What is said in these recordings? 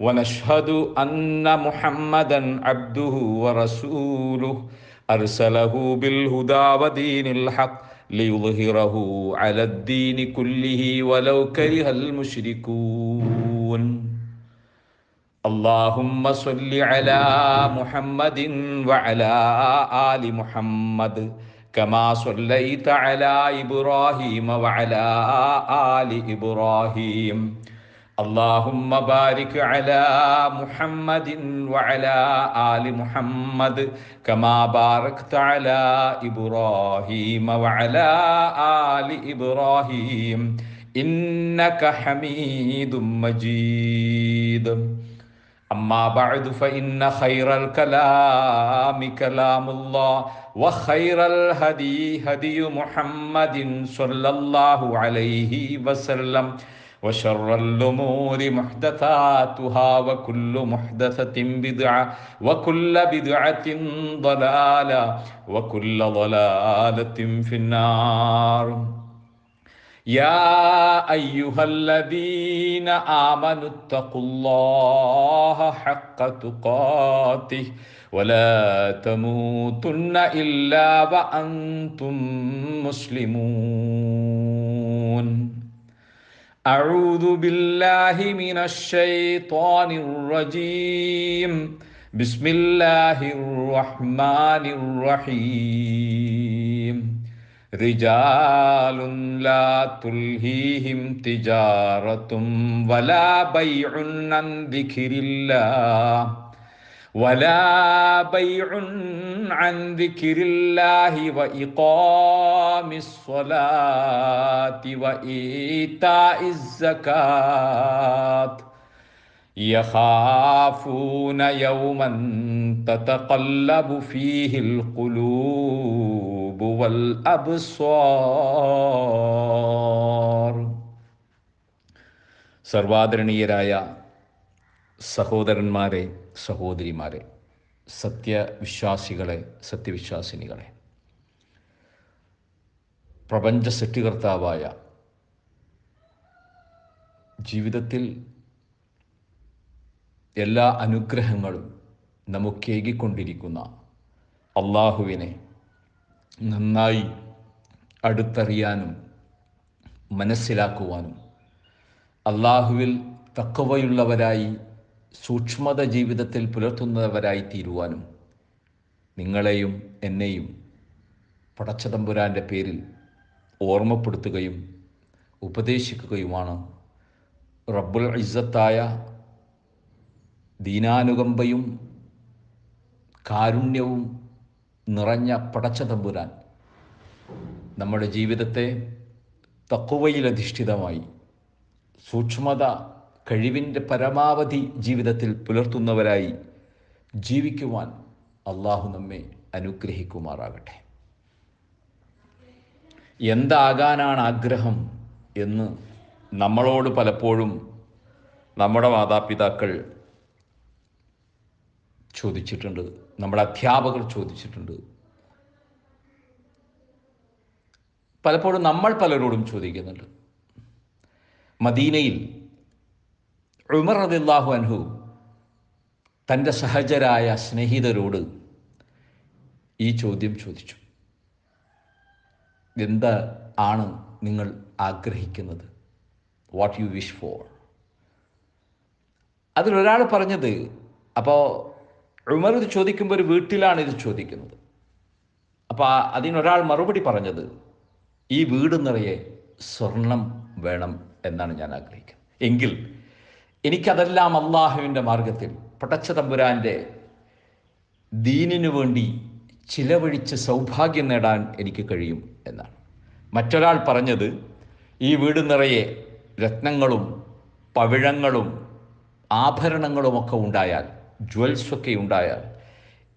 ونشهد أن محمدا عبده ورسوله. أرسله بالهدى ودين الحق ليظهره على الدين كله ولو كره المشركون. اللهم صل على محمد وعلى آل محمد كما صليت على إبراهيم وعلى آل إبراهيم. اللهم بارك على محمد وعلى ال محمد كما باركت على ابراهيم وعلى ال ابراهيم انك حميد مجيد أما بعد فإن خير الكلام كلام الله وخير الهدي هدي محمد صلى الله عليه وسلم وشر الأمور محدثاتها وكل محدثة بدعة وكل بدعة ضلالة وكل ضلالة في النار. يا أيها الذين آمنوا اتقوا الله حق تقاته ولا تموتن إلا وأنتم مسلمون. أعوذ بالله من الشيطان الرجيم. بسم الله الرحمن الرحيم. رجال لا تلهيهم تجارة ولا بيع عن ذكر الله. ولا بيع عن ذكر الله وإقام الصلاة وإيتاء الزكاة يخافون يوما تتقلب فيه القلوب والأبصار സർവാദരണീയരായ സഹോദരന്മാരെ സഹോദരിമാരെ സത്യവിശ്വാസികളെ സത്യവിശ്വാസിനികളെ. പ്രപഞ്ച സൃഷ്ടികർത്താവായ ജീവിതത്തിൽ എല്ലാ അനുഗ്രഹങ്ങളും നമുക്കേകിക്കൊണ്ടിരിക്കുന്ന അള്ളാഹുവിനെ നന്നായി അടുത്തറിയാനും മനസ്സിലാക്കുവാനും അള്ളാഹുവിൽ തക്കവയുള്ളവരായി സൂക്ഷ്മത ജീവിതത്തിൽ പുലർത്തുന്നവരായി തീരുവാനും നിങ്ങളെയും എന്നെയും പടച്ചതമ്പുരാന്റെ പേരിൽ ഓർമ്മപ്പെടുത്തുകയും ഉപദേശിക്കുകയുമാണ്. റബ്ബുൽ ഇസ്സത്തായ ദീനാനുകമ്പയും കാരുണ്യവും നിറഞ്ഞ പടച്ചതമ്പുരാൻ നമ്മുടെ ജീവിതത്തെ തക്കുവയിലധിഷ്ഠിതമായി സൂക്ഷ്മത കഴിവിന്റെ പരമാവധി ജീവിതത്തിൽ പുലർത്തുന്നവരായി ജീവിക്കുവാൻ അള്ളാഹു നമ്മെ അനുഗ്രഹിക്കുമാറാകട്ടെ. എന്താകാനാണ് ആഗ്രഹം എന്ന് നമ്മളോട് പലപ്പോഴും നമ്മുടെ മാതാപിതാക്കൾ ചോദിച്ചിട്ടുണ്ട് നമ്മുടെ അധ്യാപകർ ചോദിച്ചിട്ടുണ്ട്. പലപ്പോഴും നമ്മൾ പലരോടും ചോദിക്കുന്നുണ്ട്. മദീനയിൽ ഉമർ റദില്ലാഹു അൻഹു തന്റെ സഹചരായ സ്നേഹിതരോട് ഈ ചോദ്യം ചോദിച്ചു. എന്ത് ആണ് നിങ്ങൾ ആഗ്രഹിക്കുന്നത്? വാട്ട് യു വിഷ് ഫോർ അതിലൊരാൾ പറഞ്ഞത് അപ്പോൾ ഉമർ ഇത് ചോദിക്കുമ്പോൾ ഒരു വീട്ടിലാണ് ഇത് ചോദിക്കുന്നത്. അപ്പോൾ അതിനൊരാൾ മറുപടി പറഞ്ഞത് ഈ വീട് നിറയെ സ്വർണം വേണം എന്നാണ് ഞാൻ ആഗ്രഹിക്കുന്നത്. എങ്കിൽ എനിക്കതെല്ലാം അള്ളാഹുവിന്റെ മാർഗത്തിൽ. പടച്ച തമ്പുരാന്റെ ദീനിനു വേണ്ടി ചിലവഴിച്ച് സൗഭാഗ്യം നേടാൻ എനിക്ക് കഴിയും എന്നാണ്. മറ്റൊരാൾ പറഞ്ഞത് ഈ വീട് നിറയെ രത്നങ്ങളും പവിഴങ്ങളും ആഭരണങ്ങളുമൊക്കെ ഉണ്ടായാൽ ജ്വൽസൊക്കെ ഉണ്ടായാൽ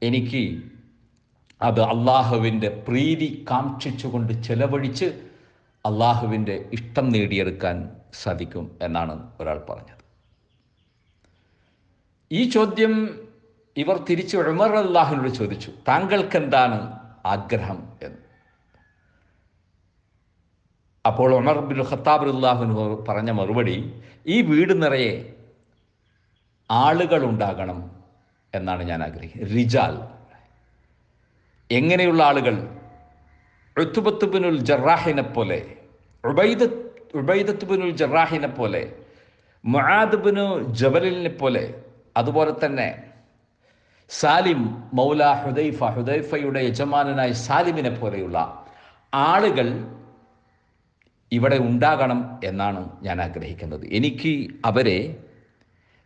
എനിക്ക് അത് അള്ളാഹുവിന്റെ പ്രീതി കാക്ഷിച്ചുകൊണ്ട് ചെലവഴിച്ച് അള്ളാഹുവിന്റെ ഇഷ്ടം നേടിയെടുക്കാൻ സാധിക്കും എന്നാണ് ഒരാൾ പറഞ്ഞത്. ഈ ചോദ്യം ഇവർ തിരിച്ച് ഉമർ അള്ളാഹുവിനോട് ചോദിച്ചു. താങ്കൾക്ക് എന്താണ് ആഗ്രഹം എന്ന്. അപ്പോൾ ഉമർ ബിൻ ഖത്താബ് അള്ളാഹുനു പറഞ്ഞ മറുപടി ഈ വീട് നിറയെ ആളുകൾ ഉണ്ടാകണം എന്നാണ് ഞാൻ ആഗ്രഹിക്കുന്നത്. റിജാൽ. എങ്ങനെയുള്ള ആളുകൾ? ഋത്തുബത്തുബിനുൽ ജറാഹിനെ പോലെ ഉബൈദ ഉബൈദത്തുബിനുൽ ജറാഹിനെ പോലെ മുആദുബിനു ജബലിനെ പോലെ അതുപോലെ തന്നെ സാലിം മൗല ഹുദൈഫ ഹുദൈഫയുടെ യജമാനനായ സാലിമിനെ പോലെയുള്ള ആളുകൾ ഇവിടെ ഉണ്ടാകണം എന്നാണ് ഞാൻ ആഗ്രഹിക്കുന്നത്. എനിക്ക് അവരെ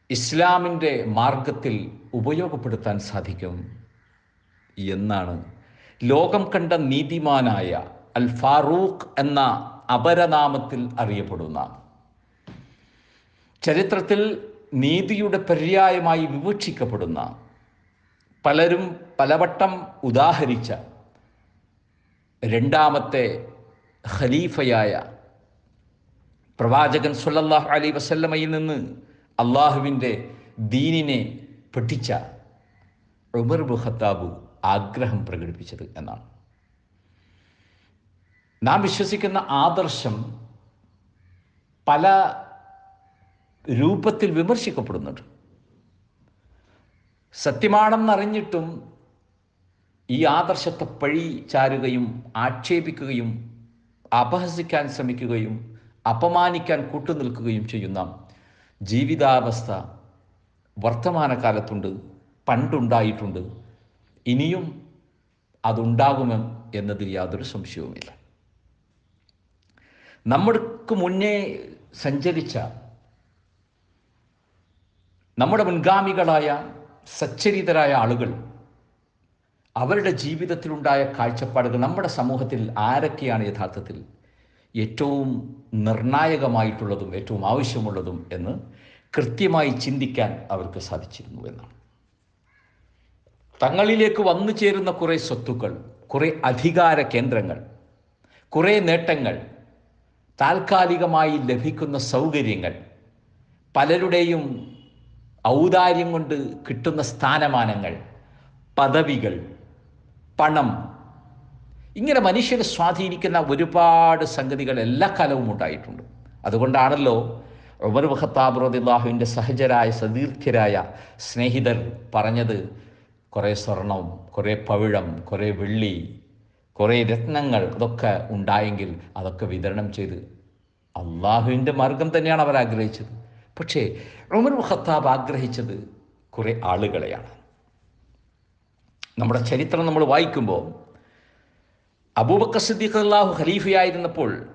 ഇസ്ലാമിന്റെ മാർഗത്തിൽ ഉപയോഗപ്പെടുത്താൻ സാധിക്കും എന്നാണ്. ലോകം കണ്ട നീതിമാനായ അൽ ഫാറൂഖ് എന്ന അപരനാമത്തിൽ അറിയപ്പെടുന്ന ചരിത്രത്തിൽ നീതിയുടെ പര്യായമായി വിവക്ഷിക്കപ്പെടുന്ന പലരും പലവട്ടം ഉദാഹരിച്ച രണ്ടാമത്തെ ഖലീഫയായ പ്രവാചകൻ സുല്ലാഹ് അലി വസല്ലമയിൽ നിന്ന് അള്ളാഹുവിന്റെ ദീനിനെ പഠിച്ച ഉമർ ബുഖത്താബ് ആഗ്രഹം പ്രകടിപ്പിച്ചത് എന്നാണ്. നാം വിശ്വസിക്കുന്ന ആദർശം പല രൂപത്തിൽ വിമർശിക്കപ്പെടുന്നുണ്ട്. സത്യമാണെന്നറിഞ്ഞിട്ടും ഈ ആദർശത്തെ പഴി ചാരുകയും ആക്ഷേപിക്കുകയും അപഹസിക്കാൻ ശ്രമിക്കുകയും അപമാനിക്കാൻ കൂട്ടുനിൽക്കുകയും ചെയ്യുന്ന ജീവിതാവസ്ഥ വർത്തമാനകാലത്തുണ്ട് പണ്ടുണ്ടായിട്ടുണ്ട്. ഇനിയും അതുണ്ടാകുമോ എന്നതിൽ യാതൊരു സംശയവുമില്ല. നമ്മൾക്ക് മുന്നേ സഞ്ചരിച്ച നമ്മുടെ മുൻഗാമികളായ സച്ചരിതരായ ആളുകൾ അവരുടെ ജീവിതത്തിലുണ്ടായ കാഴ്ചപ്പാടുകൾ നമ്മുടെ സമൂഹത്തിൽ ആരൊക്കെയാണ് യഥാർത്ഥത്തിൽ? ഏറ്റവും നിർണായകമായിട്ടുള്ളതും ഏറ്റവും ആവശ്യമുള്ളതും എന്ന് കൃത്യമായി ചിന്തിക്കാൻ അവർക്ക് സാധിച്ചിരുന്നു എന്നാണ്. തങ്ങളിലേക്ക് വന്നു ചേരുന്ന കുറേ സ്വത്തുക്കൾ കുറേ അധികാര കേന്ദ്രങ്ങൾ കുറേ നേട്ടങ്ങൾ താൽക്കാലികമായി ലഭിക്കുന്ന സൗകര്യങ്ങൾ പലരുടെയും ഔദാര്യം കൊണ്ട് കിട്ടുന്ന സ്ഥാനമാനങ്ങൾ പദവികൾ പണം. ഇങ്ങനെ മനുഷ്യരെ സ്വാധീനിക്കുന്ന ഒരുപാട് സംഗതികൾ എല്ലാ കാലവും ഉണ്ടായിട്ടുണ്ട്. അതുകൊണ്ടാണല്ലോ ഉമർ ഖത്താബ് റദിള്ളാഹുവിന്റെ സഹജരായ സതീർത്ഥ്യരായ സ്നേഹിതർ പറഞ്ഞത് കുറേ സ്വർണം കുറേ പവിഴം കുറേ വെള്ളി കുറേ രത്നങ്ങൾ അതൊക്കെ ഉണ്ടായെങ്കിൽ അതൊക്കെ വിതരണം ചെയ്ത് അള്ളാഹുവിന്റെ മാർഗം തന്നെയാണ് അവർ ആഗ്രഹിച്ചത്. പക്ഷേ ഉമർ ഖത്താബ് ആഗ്രഹിച്ചത് കുറേ ആളുകളെയാണ്. നമ്മുടെ ചരിത്രം നമ്മൾ വായിക്കുമ്പോൾ അബൂബക്കർ സിദ്ദീഖ് അള്ളാഹു ഖലീഫയായിരുന്നപ്പോൾ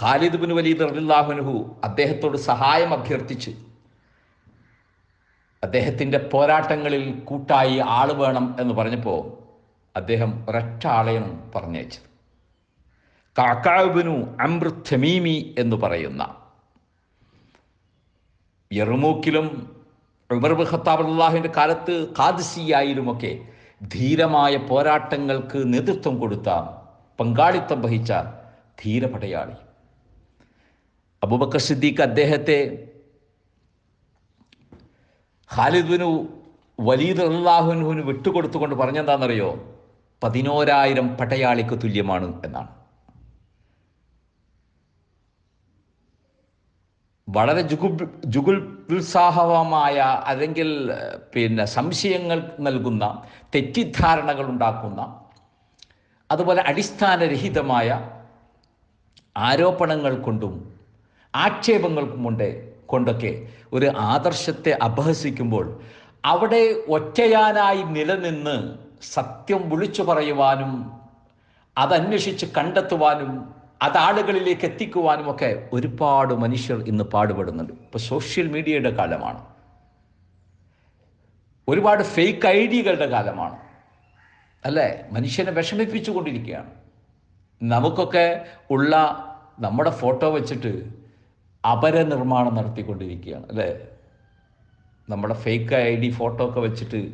ഖാലിദ് ബിൻ വലീദ് റലില്ലാഹുനഹു അദ്ദേഹത്തോട് സഹായം അഭ്യർത്ഥിച്ച് അദ്ദേഹത്തിന്റെ പോരാട്ടങ്ങളിൽ കൂട്ടായി ആൾ വേണം എന്ന് പറഞ്ഞപ്പോൾ അദ്ദേഹം ഒരൊറ്റ ആളെയാണ് പറഞ്ഞയച്ചത്. കാക്കാബിനു അമൃത് എന്ന് പറയുന്ന യർമൂക്കിലും ഉമർ ഖത്താബ് കാലത്ത് കാദിസിയായിലുമൊക്കെ ധീരമായ പോരാട്ടങ്ങൾക്ക് നേതൃത്വം കൊടുത്ത പങ്കാളിത്തം വഹിച്ച ധീരപടയാളി. അബൂബക്കർ സിദ്ദീഖ് അദ്ദേഹത്തെ ഖാലിദിനു വലീദ് അള്ളാഹുനുവിന് വിട്ടുകൊടുത്തുകൊണ്ട് പറഞ്ഞെന്താണെന്നറിയോ? പതിനോരായിരം പടയാളിക്ക് തുല്യമാണ് എന്നാണ്. വളരെ ജുഗു ജുഗുൽസാഹവമായ അല്ലെങ്കിൽ പിന്നെ സംശയങ്ങൾ നൽകുന്ന തെറ്റിദ്ധാരണകൾ ഉണ്ടാക്കുന്ന അതുപോലെ അടിസ്ഥാനരഹിതമായ ആരോപണങ്ങൾ കൊണ്ടും ആക്ഷേപങ്ങൾ കൊണ്ട് കൊണ്ടൊക്കെ ഒരു ആദർശത്തെ അപഹസിക്കുമ്പോൾ അവിടെ ഒറ്റയാനായി നിലനിന്ന് സത്യം വിളിച്ചു പറയുവാനും അതന്വേഷിച്ച് കണ്ടെത്തുവാനും അത് ആളുകളിലേക്ക് എത്തിക്കുവാനും ഒക്കെ ഒരുപാട് മനുഷ്യർ ഇന്ന് പാടുപെടുന്നുണ്ട്. ഇപ്പോൾ സോഷ്യൽ മീഡിയയുടെ കാലമാണ്. ഒരുപാട് ഫേക്ക് ഐഡിയകളുടെ കാലമാണ്. അല്ലേ? മനുഷ്യനെ വിഷമിപ്പിച്ചു കൊണ്ടിരിക്കുകയാണ് നമുക്കൊക്കെ ഉള്ള നമ്മുടെ ഫോട്ടോ വെച്ചിട്ട് അപരനിർമ്മാണം നടത്തിക്കൊണ്ടിരിക്കുകയാണ്. അല്ലേ? നമ്മുടെ ഫേക്ക് ഐ ഡി ഫോട്ടോ ഒക്കെ വെച്ചിട്ട്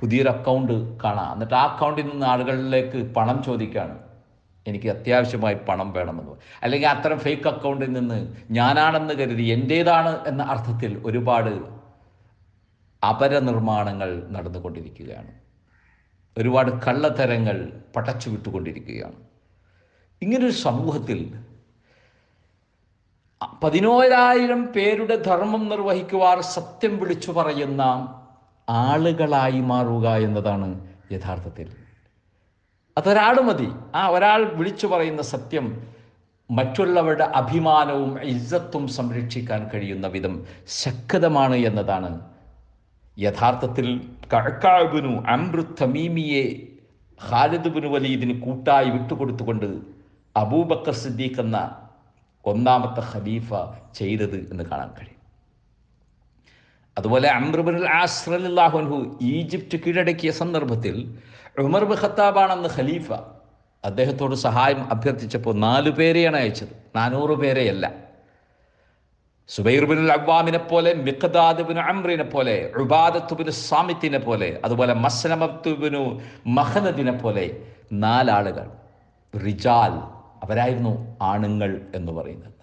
പുതിയൊരു അക്കൗണ്ട് കാണാം. എന്നിട്ട് ആ അക്കൗണ്ടിൽ നിന്ന് ആളുകളിലേക്ക് പണം ചോദിക്കുകയാണ്. എനിക്ക് അത്യാവശ്യമായി പണം വേണമെന്ന്. അല്ലെങ്കിൽ അത്തരം ഫേക്ക് അക്കൗണ്ടിൽ നിന്ന് ഞാനാണെന്ന് കരുതി എന്റേതാണ് എന്ന അർത്ഥത്തിൽ ഒരുപാട് അപരനിർമ്മാണങ്ങൾ നടന്നുകൊണ്ടിരിക്കുകയാണ്. ഒരുപാട് കള്ളത്തരങ്ങൾ പടച്ചു വിട്ടുകൊണ്ടിരിക്കുകയാണ്. ഇങ്ങനൊരു സമൂഹത്തിൽ പതിനോരായിരം പേരുടെ ധർമ്മം നിർവഹിക്കുവാർ സത്യം വിളിച്ചു പറയുന്ന ആളുകളായി മാറുക എന്നതാണ് യഥാർത്ഥത്തിൽ അതൊരാൾ മതി. ആ ഒരാൾ വിളിച്ചു പറയുന്ന സത്യം മറ്റുള്ളവരുടെ അഭിമാനവും ഇജ്ജത്തും സംരക്ഷിക്കാൻ കഴിയുന്ന വിധം ശക്തമാണ് എന്നതാണ്. യഥാർത്ഥത്തിൽ കഴക്കാബിനു അമ്രു തമീമിയെ ഖാലിദ് ബിനു വലീദിന് കൂട്ടായി വിട്ടുകൊടുത്തുകൊണ്ട് അബൂബക്കർ സിദ്ദീഖ് എന്ന ഒന്നാമത്തെ ഖലീഫ ചെയ്തത് എന്ന് കാണാൻ കഴിയും. അതുപോലെ അമ്രബിൻ ആസ്രലാഹുൻഹു ഈജിപ്റ്റ് കീഴടക്കിയ സന്ദർഭത്തിൽ ഉമർ ബി ഖത്താബാണെന്ന് ഖലീഫ അദ്ദേഹത്തോട് സഹായം അഭ്യർത്ഥിച്ചപ്പോൾ നാലു പേരെയാണ് അയച്ചത്. നാനൂറ് പേരെയല്ല. സുബൈർ ബിൻ അബ്വാമിനെ പോലെ മിഖദാദ് ബിൻ അമ്രിനെ പോലെ ഉബാദത്ത് ബിൻ സാമിത്തിനെ പോലെ അതുപോലെ മസ്ലമത്ത് മഹനദിനെ പോലെ നാലാളുകൾ. റിജാൽ അവരായിരുന്നു ആണുങ്ങൾ എന്ന് പറയുന്നത്.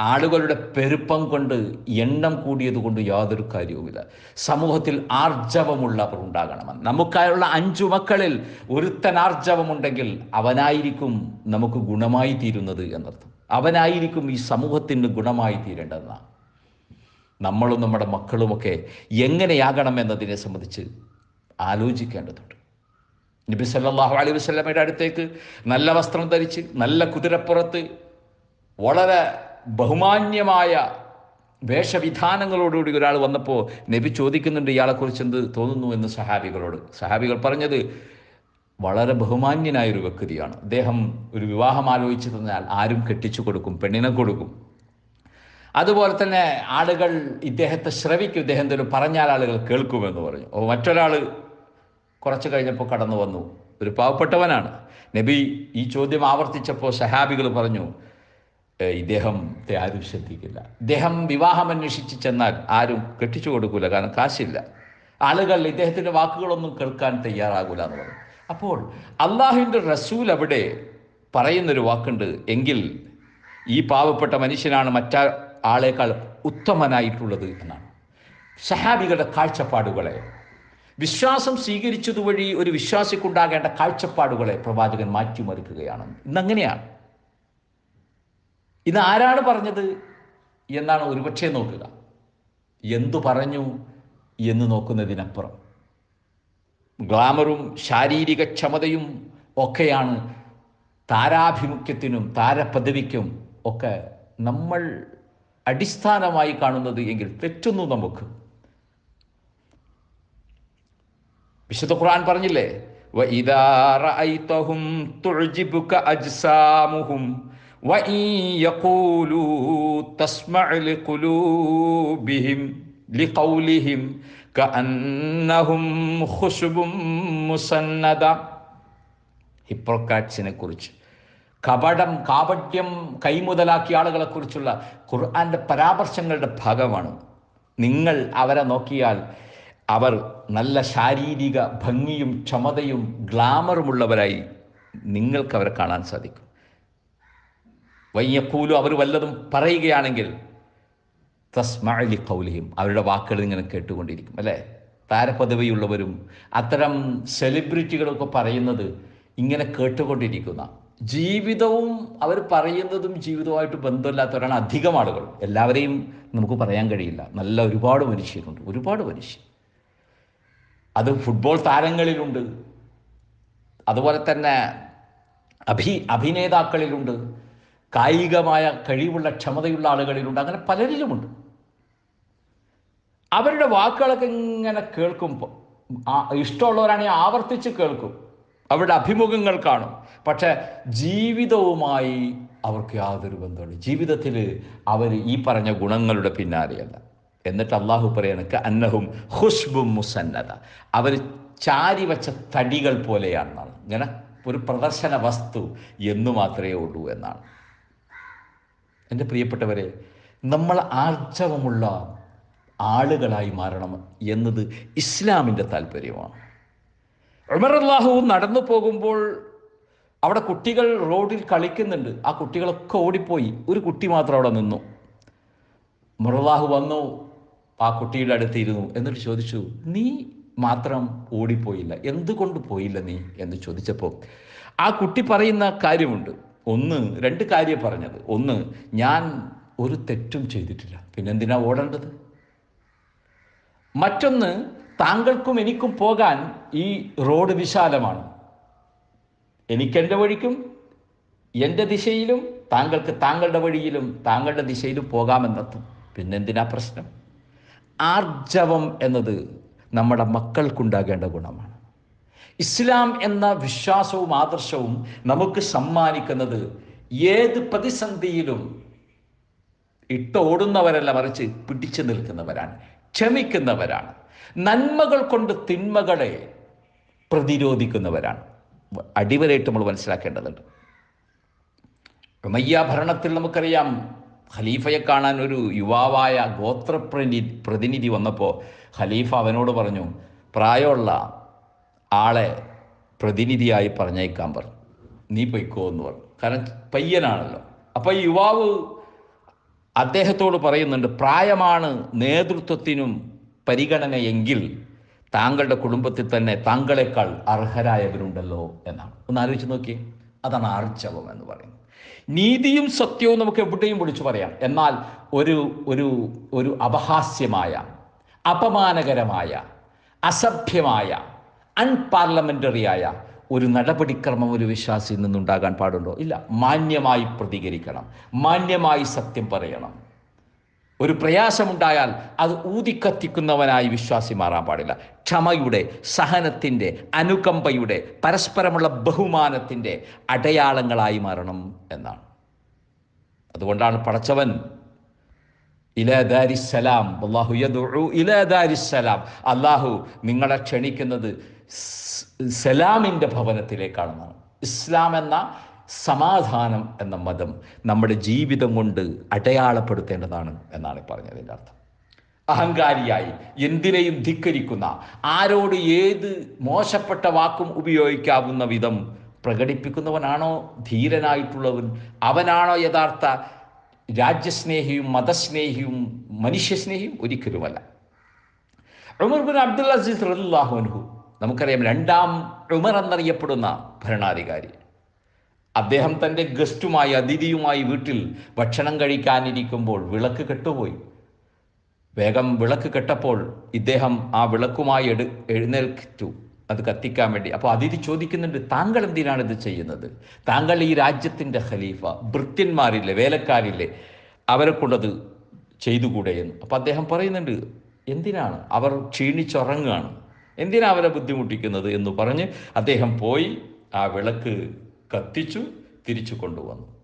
ആളുകളുടെ പെരുപ്പം കൊണ്ട് എണ്ണം കൂടിയത് കൊണ്ട് യാതൊരു കാര്യവുമില്ല. സമൂഹത്തിൽ ആർജവമുള്ളവർ ഉണ്ടാകണമെന്ന് നമുക്കായുള്ള അഞ്ചു മക്കളിൽ ഒരുത്തൻ ആർജവമുണ്ടെങ്കിൽ അവനായിരിക്കും നമുക്ക് ഗുണമായി തീരുന്നത് എന്നർത്ഥം. അവനായിരിക്കും ഈ സമൂഹത്തിന് ഗുണമായി തീരേണ്ടതെന്നാണ് നമ്മളും നമ്മുടെ മക്കളുമൊക്കെ എങ്ങനെയാകണം എന്നതിനെ സംബന്ധിച്ച് ആലോചിക്കേണ്ടതുണ്ട്. നബി സല്ലാഹു അലൈഹി വസ്ലമയുടെ അടുത്തേക്ക് നല്ല വസ്ത്രം ധരിച്ച് നല്ല കുതിരപ്പുറത്ത് വളരെ ബഹുമാന്യമായ വേഷവിധാനങ്ങളോടുകൂടി ഒരാൾ വന്നപ്പോൾ നബി ചോദിക്കുന്നുണ്ട് ഇയാളെക്കുറിച്ച് എന്ത് തോന്നുന്നു? എന്ന് സഹാബികളോട്. സഹാബികൾ പറഞ്ഞത് വളരെ ബഹുമാന്യനായ ഒരു വ്യക്തിയാണ്. അദ്ദേഹം ഒരു വിവാഹം ആലോചിച്ചു തന്നാൽ ആരും കെട്ടിച്ചു കൊടുക്കും പെണ്ണിനെ കൊടുക്കും. അതുപോലെ തന്നെ ആളുകൾ ഇദ്ദേഹത്തെ ശ്രവിക്കും ഇദ്ദേഹം എന്തെങ്കിലും പറഞ്ഞാൽ ആളുകൾ കേൾക്കുമെന്ന് പറഞ്ഞു. ഓ മറ്റൊരാൾ കുറച്ച് കഴിഞ്ഞപ്പോൾ കടന്നു വന്നു ഒരു പാവപ്പെട്ടവനാണ്. നബി ഈ ചോദ്യം ആവർത്തിച്ചപ്പോൾ സഹാബികൾ പറഞ്ഞു "ഏ, ഇദ്ദേഹത്തെ ആരും ശ്രദ്ധിക്കില്ല. ഇദ്ദേഹം വിവാഹം അന്വേഷിച്ച് ചെന്നാൽ ആരും കെട്ടിച്ചു കൊടുക്കൂല കാരണം കാശില്ല. ആളുകൾ ഇദ്ദേഹത്തിന്റെ വാക്കുകളൊന്നും കേൾക്കാൻ തയ്യാറാകൂല എന്ന് പറഞ്ഞു. അപ്പോൾ അള്ളാഹുവിന്റെ റസൂൽ അവിടെ പറയുന്നൊരു വാക്കുണ്ട് എങ്കിൽ ഈ പാവപ്പെട്ട മനുഷ്യനാണ് മറ്റാ ആളേക്കാൾ ഉത്തമനായിട്ടുള്ളത് എന്നാണ്. സഹാബികളുടെ കാഴ്ചപ്പാടുകളെ വിശ്വാസം സ്വീകരിച്ചതുവഴി ഒരു വിശ്വാസിക്കുണ്ടാകേണ്ട കാഴ്ചപ്പാടുകളെ പ്രവാചകൻ മാറ്റിമറിക്കുകയാണ്. ഇന്നങ്ങനെയാണ്. ഇത് ആരാണ് പറഞ്ഞത്? എന്നാണ് ഒരുപക്ഷെ നോക്കുക. എന്തു പറഞ്ഞു എന്ന് നോക്കുന്നതിനപ്പുറം. ഗ്ലാമറും ശാരീരിക ക്ഷമതയും ഒക്കെയാണ് താരാഭിമുഖ്യത്തിനും താരപദവിക്കും ഒക്കെ നമ്മൾ അടിസ്ഥാനമായി കാണുന്നത് എങ്കിൽ തെറ്റുന്നു നമുക്ക്. വിശുദ്ധ ഖുർആൻ പറഞ്ഞില്ലേ? وَإِذَا رَأَيْتَهُمْ تُعْجِبُكَ أَجْسَامُهُمْ وَإِنْ يَقُولُوا تَسْمَعْ لِقُلُوبِهِمْ لِقَوْلِهِمْ كَأَنَّهُمْ خُشُبٌ مُسَنَّدَةٌ ഹിപ്പോക്രാറ്റ്സിനെ കുറിച്ച് കപടം കാപട്യം കൈമുതലാക്കിയ ആളുകളെ കുറിച്ചുള്ള ഖുർആന്റെ പരാമർശങ്ങളുടെ ഭാഗമാണ് നിങ്ങൾ അവരെ നോക്കിയാൽ അവർ നല്ല ശാരീരിക ഭംഗിയും ക്ഷമതയും ഗ്ലാമറുമുള്ളവരായി നിങ്ങൾക്ക് അവരെ കാണാൻ സാധിക്കും വയ്യക്കൂലും അവർ വല്ലതും പറയുകയാണെങ്കിൽ തസ്മഅലി കൗലിഹിം അവരുടെ വാക്കുകൾ ഇങ്ങനെ കേട്ടുകൊണ്ടിരിക്കും അല്ലേ? താരപദവിയുള്ളവരും അത്തരം സെലിബ്രിറ്റികളൊക്കെ പറയുന്നത് ഇങ്ങനെ കേട്ടുകൊണ്ടിരിക്കുന്ന ജീവിതവും അവർ പറയുന്നതും ജീവിതവുമായിട്ട് ബന്ധമില്ലാത്തവരാണ് അധികം ആളുകൾ. എല്ലാവരെയും നമുക്ക് പറയാൻ കഴിയില്ല. നല്ല ഒരുപാട് മനുഷ്യരുണ്ട് ഒരുപാട് മനുഷ്യർ. അത് ഫുട്ബോൾ താരങ്ങളിലുണ്ട്. അതുപോലെ തന്നെ അഭി അഭിനേതാക്കളിലുണ്ട്. കായികമായ കഴിവുള്ള ക്ഷമതയുള്ള ആളുകളിലുണ്ട്. അങ്ങനെ പലരിലുമുണ്ട്. അവരുടെ വാക്കുകളൊക്കെ ഇങ്ങനെ കേൾക്കുമ്പോൾ ഇഷ്ടമുള്ളവരാണെങ്കിൽ ആവർത്തിച്ച് കേൾക്കും. അവരുടെ അഭിമുഖങ്ങൾ കാണും. പക്ഷെ ജീവിതവുമായി അവർക്ക് യാതൊരു ബന്ധമില്ല ജീവിതത്തിൽ അവർ ഈ പറഞ്ഞ ഗുണങ്ങളുടെ പിന്നാലെയല്ല. എന്നിട്ട് അള്ളാഹു പറയണക്ക് അന്നഹും ഹുഷ്ബും മുസന്നത. അവർ ചാരി വച്ച തടികൾ പോലെയാണെന്നാണ്. ഇങ്ങനെ ഒരു പ്രദർശന വസ്തു എന്നു മാത്രമേ ഉള്ളൂ എന്നാണ്. എന്റെ പ്രിയപ്പെട്ടവരെ നമ്മൾ ആർജവമുള്ള ആളുകളായി മാറണം എന്നത് ഇസ്ലാമിന്റെ താല്പര്യമാണ്. ഉമർ അള്ളാഹു നടന്നു പോകുമ്പോൾ അവിടെ കുട്ടികൾ റോഡിൽ കളിക്കുന്നുണ്ട്. ആ കുട്ടികളൊക്കെ ഓടിപ്പോയി. ഒരു കുട്ടി മാത്രം അവിടെ നിന്നു. മുറല്ലാഹു വന്നു. ആ കുട്ടിയുടെ അടുത്തിരുന്നു എന്നിട്ട് ചോദിച്ചു നീ മാത്രം ഓടിപ്പോയില്ല. എന്തുകൊണ്ട് പോയില്ല നീ? എന്ന് ചോദിച്ചപ്പോൾ ആ കുട്ടി പറയുന്ന കാര്യമുണ്ട്. ഒന്ന് രണ്ട് കാര്യം പറഞ്ഞത്. ഒന്ന് ഞാൻ ഒരു തെറ്റും ചെയ്തിട്ടില്ല. പിന്നെന്തിനാ ഓടേണ്ടത്? മറ്റൊന്ന് താങ്കൾക്കും എനിക്കും പോകാൻ ഈ റോഡ് വിശാലമാണ്. എനിക്കെന്റെ വഴിക്കും എന്റെ ദിശയിലും താങ്കൾക്ക് താങ്കളുടെ വഴിയിലും താങ്കളുടെ ദിശയിലും പോകാമെന്നർത്ഥം പിന്നെന്തിനാ പ്രശ്നം? ആർജവം എന്നത് നമ്മുടെ മക്കൾക്കുണ്ടാകേണ്ട ഗുണമാണ്. ഇസ്ലാം എന്ന വിശ്വാസവും ആദർശവും നമുക്ക് സമ്മാനിക്കുന്നത് ഏത് പ്രതിസന്ധിയിലും ഇട്ടോടുന്നവരല്ല മറിച്ച് പിടിച്ചു നിൽക്കുന്നവരാണ് ക്ഷമിക്കുന്നവരാണ്. നന്മകൾ കൊണ്ട് തിന്മകളെ പ്രതിരോധിക്കുന്നവരാണ്. അടിവരായിട്ട് നമ്മൾ മനസ്സിലാക്കേണ്ടതുണ്ട്. ഉമയ്യ ഭരണത്തിൽ നമുക്കറിയാം ഖലീഫയെ കാണാൻ ഒരു യുവാവായ ഗോത്ര പ്രതിനിധി വന്നപ്പോൾ ഖലീഫ അവനോട് പറഞ്ഞു പ്രായമുള്ള ആളെ പ്രതിനിധിയായി പറഞ്ഞേക്കാൻ പറഞ്ഞു. നീ പൊയ്ക്കോ എന്ന് പറഞ്ഞു. കാരണം പയ്യനാണല്ലോ. അപ്പോൾ യുവാവ് അദ്ദേഹത്തോട് പറയുന്നുണ്ട് പ്രായമാണ് നേതൃത്വത്തിനും പരിഗണനയെങ്കിൽ താങ്കളുടെ കുടുംബത്തിൽ തന്നെ താങ്കളെക്കാൾ അർഹരായവരുണ്ടല്ലോ എന്നാണ്. ഒന്ന് ആലോചിച്ച് നോക്കിയേ. അതാണ് ആർജവം എന്ന് പറയുന്നത്. നീതിയും സത്യവും നമുക്ക് എവിടെയും വിളിച്ചു പറയാം. എന്നാൽ ഒരു ഒരു ഒരു അപഹാസ്യമായ അപമാനകരമായ അസഭ്യമായ അൺപാർലമെന്ററിയായ ഒരു നടപടിക്രമം ഒരു വിശ്വാസിയിൽ നിന്നുണ്ടാകാൻ പാടുണ്ടോ? ഇല്ല. മാന്യമായി പ്രതികരിക്കണം. മാന്യമായി സത്യം പറയണം. ഒരു പ്രയാസമുണ്ടായാൽ അത് ഊതിക്കത്തിക്കുന്നവനായി വിശ്വാസി മാറാൻ പാടില്ല. ക്ഷമയുടെ സഹനത്തിന്റെ അനുകമ്പയുടെ പരസ്പരമുള്ള ബഹുമാനത്തിന്റെ അടയാളങ്ങളായി മാറണം എന്നാണ്. അതുകൊണ്ടാണ് പടച്ചവൻ ഇലദാരിസലാം അള്ളാഹു ഇലാദാരിസലാം അള്ളാഹു നിങ്ങളെ ക്ഷണിക്കുന്നത് സലാമിന്റെ ഭവനത്തിലേക്കാണെന്നാണ്. ഇസ്ലാം എന്ന സമാധാനം എന്ന മതം നമ്മുടെ ജീവിതം കൊണ്ട് അടയാളപ്പെടുത്തേണ്ടതാണ് എന്നാണ് പറഞ്ഞതിന്റെ അർത്ഥം. അഹങ്കാരിയായി എന്തിനേയും ധിക്കരിക്കുന്ന ആരോട് ഏത് മോശപ്പെട്ട വാക്കും ഉപയോഗിക്കാവുന്ന വിധം പ്രകടിപ്പിക്കുന്നവനാണോ ധീരനായിട്ടുള്ളവൻ അവനാണോ യഥാർത്ഥ രാജ്യസ്നേഹിയും മതസ്നേഹിയും മനുഷ്യസ്നേഹിയും ഒരിക്കലുമല്ല. ഉമർ ബിൻ അബ്ദുൽ അസീസ് അൻഹു നമുക്കറിയാം രണ്ടാം ഉമർ എന്നറിയപ്പെടുന്ന ഭരണാധികാരി. അദ്ദേഹം തന്റെ ഗസ്റ്റുമായി അതിഥിയുമായി വീട്ടിൽ ഭക്ഷണം കഴിക്കാനിരിക്കുമ്പോൾ വിളക്ക് കെട്ടുപോയി. വേഗം വിളക്ക് കെട്ടപ്പോൾ ഇദ്ദേഹം ആ വിളക്കുമായി എടു എഴുന്നേൽക്കിച്ചു അത് കത്തിക്കാൻ വേണ്ടി. അപ്പോൾ അതിഥി ചോദിക്കുന്നുണ്ട് താങ്കൾ എന്തിനാണ് ഇത് ചെയ്യുന്നത്? താങ്കൾ ഈ രാജ്യത്തിന്റെ ഖലീഫ ഭൃത്യന്മാരില്ലേ വേലക്കാരില്ലേ അവരെ കൊണ്ടത് ചെയ്തുകൂടെ എന്ന്? അപ്പോൾ അദ്ദേഹം പറയുന്നുണ്ട് എന്തിനാണ്? അവർ ക്ഷീണിച്ചുറങ്ങുകയാണ്. എന്തിനാ അവരെ ബുദ്ധിമുട്ടിക്കുന്നത് എന്ന് പറഞ്ഞ് അദ്ദേഹം പോയി ആ വിളക്ക് കത്തിച്ചു തിരിച്ചു കൊണ്ടുവന്നു.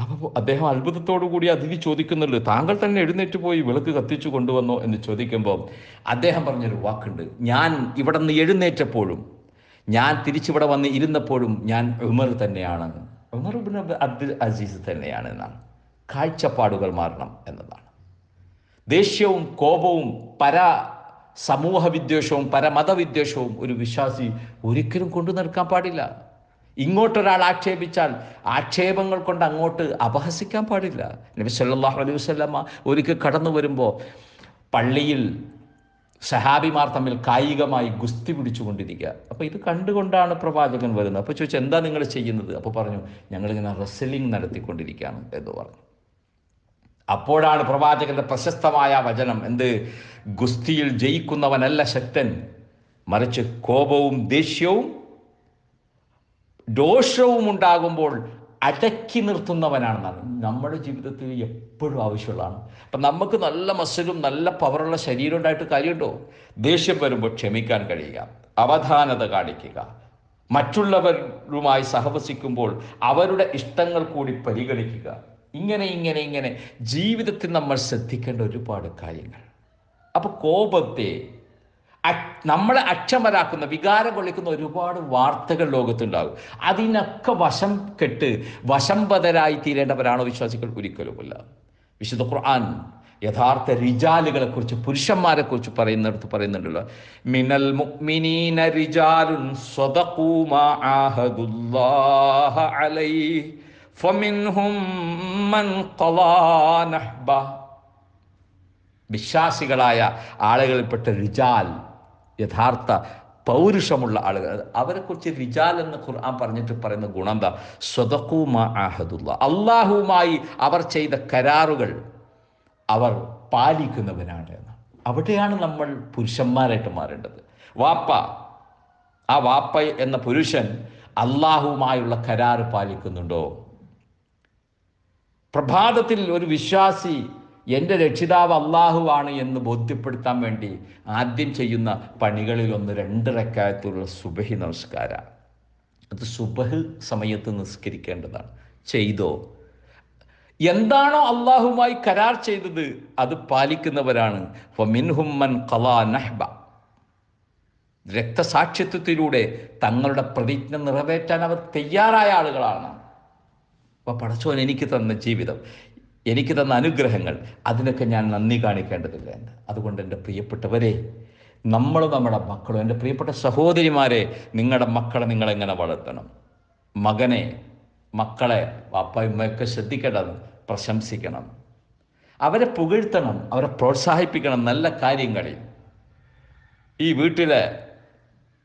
അപ്പോൾ അദ്ദേഹം അത്ഭുതത്തോടു കൂടി അതിഥി ചോദിക്കുന്നുള്ളൂ താങ്കൾ തന്നെ എഴുന്നേറ്റ് പോയി വിളക്ക് കത്തിച്ചു കൊണ്ടുവന്നോ എന്ന് ചോദിക്കുമ്പോൾ അദ്ദേഹം പറഞ്ഞൊരു വാക്കുണ്ട്. ഞാൻ ഇവിടെ നിന്ന് എഴുന്നേറ്റപ്പോഴും ഞാൻ തിരിച്ചിവിടെ വന്ന് ഇരുന്നപ്പോഴും ഞാൻ ഉമർ തന്നെയാണ്. ഉമർ അബ്ദുൽ അസീസ് തന്നെയാണ് എന്നാണ്. കാഴ്ചപ്പാടുകൾ മാറണം എന്നതാണ്. ദേഷ്യവും കോപവും പര സമൂഹ വിദ്വേഷവും പരമതവിദ്വേഷവും ഒരു വിശ്വാസി ഒരിക്കലും കൊണ്ടു നിൽക്കാൻ പാടില്ല. ഇങ്ങോട്ടൊരാൾ ആക്ഷേപിച്ചാൽ ആക്ഷേപങ്ങൾ കൊണ്ട് അങ്ങോട്ട് അപഹസിക്കാൻ പാടില്ല. നബി സല്ലല്ലാഹു അലൈഹി വസല്ലമ ഒരിക്കൽ കടന്നു വരുമ്പോൾ പള്ളിയിൽ സഹാബിമാർ തമ്മിൽ കായികമായി ഗുസ്തി പിടിച്ചുകൊണ്ടിരിക്കുക. അപ്പോൾ ഇത് കണ്ടുകൊണ്ടാണ് പ്രവാചകൻ വരുന്നത്. അപ്പോൾ ചോദിച്ചു എന്താ നിങ്ങൾ ചെയ്യുന്നത്? അപ്പോൾ പറഞ്ഞു ഞങ്ങളിങ്ങനെ റെസ്ലിംഗ് നടത്തിക്കൊണ്ടിരിക്കുകയാണ് എന്ന് പറഞ്ഞു. അപ്പോഴാണ് പ്രവാചകന്റെ പ്രശസ്തമായ വചനം. എന്ത്? ഗുസ്തിയിൽ ജയിക്കുന്നവനല്ല ശക്തൻ. മറിച്ച് കോപവും ദേഷ്യവും ദോഷവും ഉണ്ടാകുമ്പോൾ അടക്കി നിർത്തുന്നവനാണെന്നാണ്. നമ്മുടെ ജീവിതത്തിൽ എപ്പോഴും ആവശ്യമുള്ളതാണ്. അപ്പം നമുക്ക് നല്ല മസിലും നല്ല പവറുള്ള ശരീരം ഉണ്ടായിട്ട് കാര്യമുണ്ടോ? ദേഷ്യം വരുമ്പോൾ ക്ഷമിക്കാൻ കഴിയുക. അവധാനത കാണിക്കുക. മറ്റുള്ളവരുമായി സഹവസിക്കുമ്പോൾ അവരുടെ ഇഷ്ടങ്ങൾ കൂടി പരിഗണിക്കുക. ഇങ്ങനെ ഇങ്ങനെ ഇങ്ങനെ. ജീവിതത്തിൽ നമ്മൾ ശ്രദ്ധിക്കേണ്ട ഒരുപാട് കാര്യങ്ങൾ. അപ്പോൾ കോപത്തെ നമ്മളെ അക്ഷമരാക്കുന്ന വികാരം കൊള്ളിക്കുന്ന ഒരുപാട് വാർത്തകൾ ലോകത്തുണ്ടാകും. അതിനൊക്കെ വശം കെട്ട് വശംബദരായി തീരേണ്ടവരാണോ വിശ്വാസികൾ? ഒരിക്കലുമില്ല. വിശുദ്ധ ഖുർആൻ യഥാർത്ഥ റിജാലുകളെ കുറിച്ച് പുരുഷന്മാരെ കുറിച്ച് പറയുന്നിടത്ത് പറയുന്നുണ്ടല്ലോ. മിനൽ മുഅ്മിനീന റിജാലുൻ സ്വതകൂമാ അലൈഹി ഫമിൻഹും മൻ നഹ്ബ. വിശ്വാസികളായ ആളുകളിൽപ്പെട്ട റിജാൽ യഥാർത്ഥ പൗരുഷമുള്ള ആളുകൾ. അവരെക്കുറിച്ച് റിജാൽ എന്ന് ഖുർആൻ പറഞ്ഞിട്ട് പറയുന്ന ഗുണം എന്താ? സ്വതക്കൂമാ ആഹദുല്ല അള്ളാഹുവുമായി അവർ ചെയ്ത കരാറുകൾ അവർ പാലിക്കുന്നവനാണ് എന്ന് അവിടെയാണ് നമ്മൾ പുരുഷന്മാരായിട്ട് മാറേണ്ടത്. വാപ്പ ആ വാപ്പ എന്ന പുരുഷൻ അള്ളാഹുവുമായുള്ള കരാറ് പാലിക്കുന്നുണ്ടോ? പ്രഭാതത്തിൽ ഒരു വിശ്വാസി എന്റെ രക്ഷിതാവ് അള്ളാഹുവാണ് എന്ന് ബോധ്യപ്പെടുത്താൻ വേണ്ടി ആദ്യം ചെയ്യുന്ന പണികളിൽ ഒന്ന് രണ്ട് റക്കായത്തുള്ള സുബഹി നമസ്കാര. അത് സുബഹ് സമയത്ത് നിസ്കരിക്കേണ്ടതാണ്. ചെയ്തോ? എന്താണോ അള്ളാഹുമായി കരാർ ചെയ്തത് അത് പാലിക്കുന്നവരാണ്. മിൻഹുമ്മൻ രക്തസാക്ഷിത്വത്തിലൂടെ തങ്ങളുടെ പ്രതിജ്ഞ നിറവേറ്റാൻ അവർ തയ്യാറായ ആളുകളാണ്. അപ്പോൾ പടച്ചോൻ എനിക്ക് തന്ന ജീവിതം എനിക്ക് തന്ന അനുഗ്രഹങ്ങൾ അതിനൊക്കെ ഞാൻ നന്ദി കാണിക്കേണ്ടതില്ല എന്ന്. അതുകൊണ്ട് എന്റെ പ്രിയപ്പെട്ടവരെ നമ്മൾ നമ്മുടെ മക്കളും എന്റെ പ്രിയപ്പെട്ട സഹോദരിമാരെ നിങ്ങളുടെ മക്കളെ നിങ്ങളെങ്ങനെ വളർത്തണം? മകനെ മക്കളെ വാപ്പയുമ്മയൊക്കെ ശ്രദ്ധിക്കേണ്ടത് പ്രശംസിക്കണം. അവരെ പുകഴ്ത്തണം അവരെ പ്രോത്സാഹിപ്പിക്കണം നല്ല കാര്യങ്ങളിൽ. ഈ വീട്ടിലെ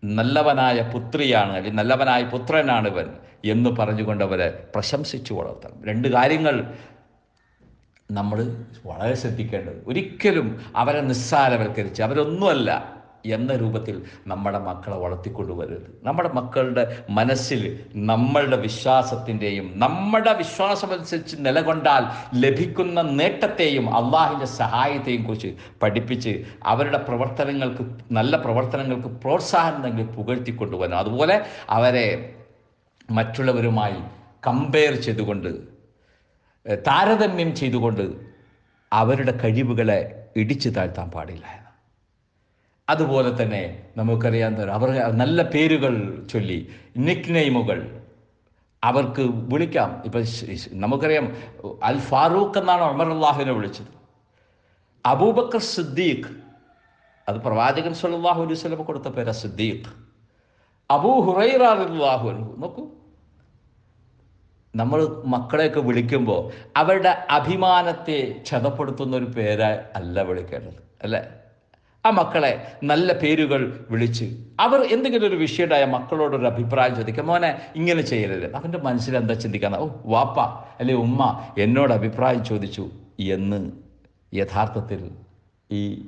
നല്ലവനായ പുത്രിയാണ് അല്ലെങ്കിൽ നല്ലവനായ പുത്രനാണ് ഇവൻ. എന്ന് പറഞ്ഞുകൊണ്ട് അവരെ പ്രശംസിച്ചു വളർത്തണം. രണ്ട് കാര്യങ്ങൾ നമ്മൾ വളരെ ശ്രദ്ധിക്കേണ്ടത്. ഒരിക്കലും അവരെ നിസ്സാരവൽക്കരിച്ച് അവരൊന്നുമല്ല എന്ന രൂപത്തിൽ നമ്മുടെ മക്കളെ വളർത്തിക്കൊണ്ടുവരരുത്. നമ്മുടെ മക്കളുടെ മനസ്സിൽ നമ്മളുടെ വിശ്വാസത്തിന്റെയും നമ്മുടെ വിശ്വാസമനുസരിച്ച് നിലകൊണ്ടാൽ ലഭിക്കുന്ന നേട്ടത്തെയും അള്ളാഹിന്റെ സഹായത്തെയും കുറിച്ച് പഠിപ്പിച്ച് അവരുടെ പ്രവർത്തനങ്ങൾക്ക് നല്ല പ്രവർത്തനങ്ങൾക്ക് പ്രോത്സാഹനം നൽകി പുകഴ്ത്തിക്കൊണ്ടുവരണം. അതുപോലെ അവരെ മറ്റുള്ളവരുമായി കമ്പയർ ചെയ്തുകൊണ്ട് താരതമ്യം ചെയ്തുകൊണ്ട് അവരുടെ കഴിവുകളെ ഇടിച്ചു താഴ്ത്താൻ പാടില്ല അതുപോലെ തന്നെ നമുക്കറിയാൻ അവർ നല്ല പേരുകൾ ചൊല്ലി നിക് നെയിമുകൾ അവർക്ക് വിളിക്കാം. ഇപ്പം നമുക്കറിയാം അൽ ഫാറൂഖ് എന്നാണ് അമർ അള്ളാഹുവിനെ വിളിച്ചത്. അബൂബക്കർ സിദ്ദീഖ് അത് പ്രവാചകൻ സല്ലല്ലാഹു അലൈഹി വസല്ലം കൊടുത്ത പേരാ സിദ്ദീഖ്. അബൂ ഹുറൈറാഹു നോക്കൂ നമ്മൾ മക്കളെയൊക്കെ വിളിക്കുമ്പോൾ അവരുടെ അഭിമാനത്തെ ക്ഷതപ്പെടുത്തുന്ന ഒരു പേര് അല്ല വിളിക്കേണ്ടത് അല്ലേ? ആ മക്കളെ നല്ല പേരുകൾ വിളിച്ച് അവർ എന്തെങ്കിലും ഒരു വിഷയമുണ്ടായ മക്കളോടൊരു അഭിപ്രായം ചോദിക്കും. മോനെ ഇങ്ങനെ ചെയ്യരുത്. അവന്റെ മനസ്സിൽ എന്താ ചിന്തിക്കുന്ന? ഓ വാപ്പ അല്ലെ ഉമ്മ എന്നോട് അഭിപ്രായം ചോദിച്ചു എന്ന് യഥാർത്ഥത്തിൽ ഈ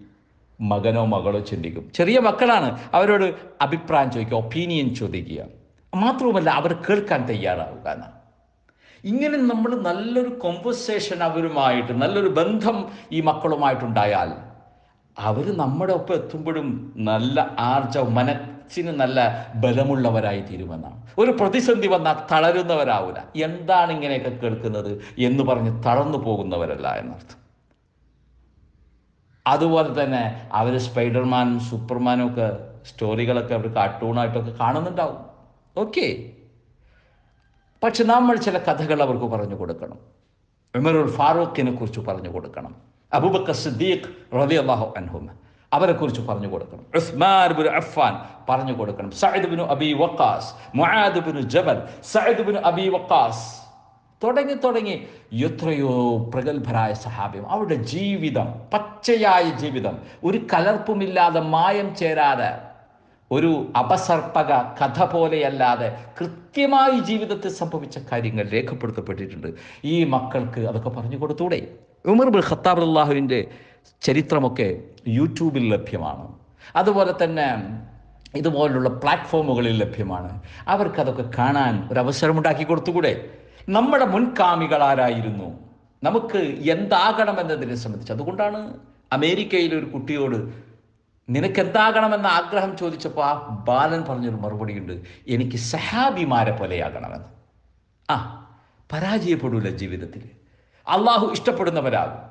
മകനോ മകളോ ചിന്തിക്കും. ചെറിയ മക്കളാണ് അവരോട് അഭിപ്രായം ചോദിക്കുക ഒപ്പീനിയൻ ചോദിക്കുക. മാത്രവുമല്ല അവർ കേൾക്കാൻ തയ്യാറാവുക എന്നാണ്. ഇങ്ങനെ നമ്മൾ നല്ലൊരു കോമ്പസേഷൻ അവരുമായിട്ട് നല്ലൊരു ബന്ധം ഈ മക്കളുമായിട്ടുണ്ടായാൽ അവർ നമ്മുടെ ഒപ്പം എത്തുമ്പോഴും നല്ല ആർജവും മനസ്സിന് നല്ല ബലമുള്ളവരായി തീരുമെന്നാണ്. ഒരു പ്രതിസന്ധി വന്നാൽ തളരുന്നവരാവില്ല എന്താണ് ഇങ്ങനെയൊക്കെ കേൾക്കുന്നത് എന്ന് പറഞ്ഞ് തളർന്നു പോകുന്നവരല്ല എന്നർത്ഥം. അതുപോലെ തന്നെ അവർ സ്പൈഡർമാനും സൂപ്പർമാനും ഒക്കെ സ്റ്റോറികളൊക്കെ അവർ കാർട്ടൂണായിട്ടൊക്കെ കാണുന്നുണ്ടാവും. ഓക്കെ പക്ഷെ നമ്മൾ ചില കഥകൾ അവർക്ക് പറഞ്ഞു കൊടുക്കണം. ഉമറുൽ ഫാറൂഖിനെ കുറിച്ച് പറഞ്ഞു കൊടുക്കണം. അബൂബക്കർ സിദ്ദീഖ് റബി അൻഹും അവരെ കുറിച്ച് പറഞ്ഞു കൊടുക്കണം. ഉസ്മാൻ ബിൻ അഫ്ഫാൻ പറഞ്ഞു കൊടുക്കണം. Saad bin Abi Waqqas Muadh bin Jabal Saad bin Abi Waqqas തുടങ്ങി തുടങ്ങി എത്രയോ പ്രഗത്ഭരായ സഹാബിയും അവരുടെ ജീവിതം പച്ചയായ ജീവിതം. ഒരു കലർപ്പുമില്ലാതെ മായം ചേരാതെ ഒരു അപസർപ്പക കഥ പോലെയല്ലാതെ കൃത്യമായി ജീവിതത്തിൽ സംഭവിച്ച കാര്യങ്ങൾ രേഖപ്പെടുത്തപ്പെട്ടിട്ടുണ്ട്. ഈ മക്കൾക്ക് അതൊക്കെ പറഞ്ഞു കൊടുത്തൂടെ? ഉമർ ബിൻ ഖത്താബ് അള്ളാഹുവിന്റെ ചരിത്രമൊക്കെ യൂട്യൂബിൽ ലഭ്യമാണ്. അതുപോലെ തന്നെ ഇതുപോലുള്ള പ്ലാറ്റ്ഫോമുകളിൽ ലഭ്യമാണ്. അവർക്കതൊക്കെ കാണാൻ ഒരു അവസരമുണ്ടാക്കി കൊടുത്തുകൂടെ? നമ്മുടെ മുൻകാമികൾ ആരായിരുന്നു? നമുക്ക് എന്താകണമെന്നതിനെ സംബന്ധിച്ച്. അതുകൊണ്ടാണ് അമേരിക്കയിലെ ഒരു കുട്ടിയോട് നിനക്ക് എന്താകണമെന്ന ആഗ്രഹം ചോദിച്ചപ്പോൾ ആ ബാലൻ പറഞ്ഞൊരു മറുപടിയുണ്ട്. എനിക്ക് സഹാബിമാരെ പോലെയാകണമെന്ന്. ആ പരാജയപ്പെടൂല ജീവിതത്തിൽ. അള്ളാഹു ഇഷ്ടപ്പെടുന്നവരാകും.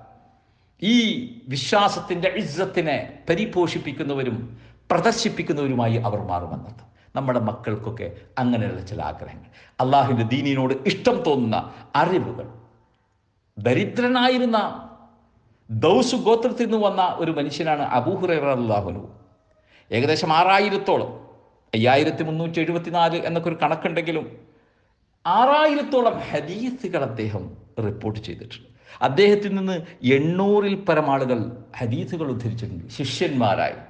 ഈ വിശ്വാസത്തിന്റെ ഇജ്ജത്തിനെ പരിപോഷിപ്പിക്കുന്നവരും പ്രദർശിപ്പിക്കുന്നവരുമായി അവർ മാറുമെന്നത്. നമ്മുടെ മക്കൾക്കൊക്കെ അങ്ങനെയുള്ള ചില ആഗ്രഹങ്ങൾ. അള്ളാഹുവിന്റെ ദീനിനോട് ഇഷ്ടം തോന്നുന്ന അറിവുകൾ. ദരിദ്രനായിരുന്ന ദൗസ് ഗോത്രത്തിൽ നിന്ന് വന്ന ഒരു മനുഷ്യനാണ് അബൂഹുറാഹുനു ഏകദേശം ആറായിരത്തോളം അയ്യായിരത്തി മുന്നൂറ്റി എഴുപത്തിനാല് എന്നൊക്കെ ഒരു കണക്കുണ്ടെങ്കിലും ആറായിരത്തോളം ഹദീസുകൾ അദ്ദേഹം റിപ്പോർട്ട് ചെയ്തിട്ടുണ്ട്. അദ്ദേഹത്തിൽ നിന്ന് എണ്ണൂറിൽ പരം ആളുകൾ ഹദീസുകൾ ഉദ്ധരിച്ചിട്ടുണ്ട്. ശിഷ്യന്മാരായി.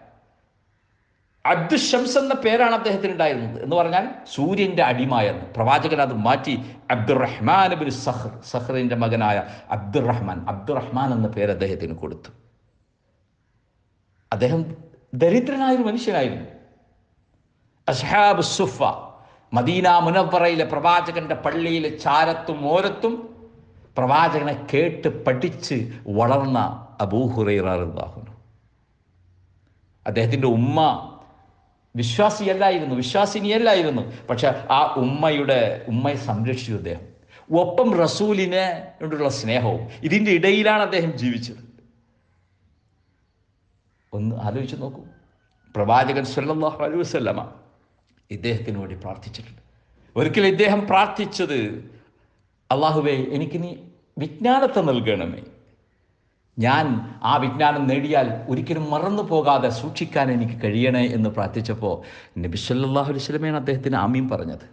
അബ്ദുൽ ഷംസ് എന്ന പേരാണ് അദ്ദേഹത്തിന് ഉണ്ടായിരുന്നത് എന്ന് പറഞ്ഞാൽ സൂര്യന്റെ അടിമ എന്ന് പ്രവാചകൻ അത് മാറ്റി അബ്ദുറഹ്മാൻ ബിൻ സഹർ സഹറിന്റെ മകനായ അബ്ദുറഹ്മാൻ. അബ്ദുറഹ്മാൻ എന്ന പേര് അദ്ദേഹത്തിന് കൊടുത്തു. അദ്ദേഹം ദരിദ്രനായ ഒരു മനുഷ്യനായിരുന്നു. അസ്ഹാബ് സുഫ മദീന മുനവറയിലെ പ്രവാചകന്റെ പള്ളിയിലെ ചാരത്തും ഓരത്തും പ്രവാചകനെ കേട്ട് പഠിച്ച് വളർന്ന അബൂഹുറൈറാഹുനു അദ്ദേഹത്തിന്റെ ഉമ്മ വിശ്വാസിയല്ലായിരുന്നു വിശ്വാസിനിയല്ലായിരുന്നു. പക്ഷെ ആ ഉമ്മയുടെ ഉമ്മയെ സംരക്ഷിച്ചു അദ്ദേഹം. ഒപ്പം റസൂലിനെ കൊണ്ടുള്ള സ്നേഹവും ഇതിന്റെ ഇടയിലാണ് അദ്ദേഹം ജീവിച്ചത്. ഒന്ന് ആലോചിച്ച് നോക്കൂ. പ്രവാചകൻ സല്ലല്ലാഹു അലൈഹി വസല്ലമ ഇദ്ദേഹത്തിന് വേണ്ടി പ്രാർത്ഥിച്ചിട്ടുണ്ട്. ഒരിക്കലും ഇദ്ദേഹം പ്രാർത്ഥിച്ചത് അള്ളാഹുവേ എനിക്ക് നീ വിജ്ഞാനത്തെ നൽകണമേ. ഞാൻ ആ വിജ്ഞാനം നേടിയാൽ ഒരിക്കലും മറന്നു പോകാതെ സൂക്ഷിക്കാൻ എനിക്ക് കഴിയണേ എന്ന് പ്രാർത്ഥിച്ചപ്പോൾ നബി സല്ലല്ലാഹു അലൈഹി വസല്ലമയാണ് അദ്ദേഹത്തിന് ആമീൻ പറഞ്ഞത്.